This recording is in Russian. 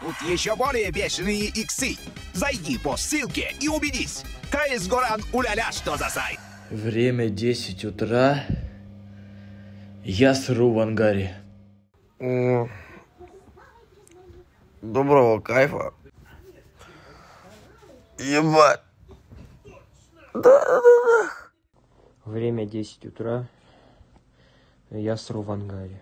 Тут еще более бешеные иксы. Зайди по ссылке и убедись. КС Горан уляля, что за сайт. Время 10 утра. Я сру в ангаре. Доброго кайфа. Ебать. Да да да. Время 10 утра. Я сру в ангаре.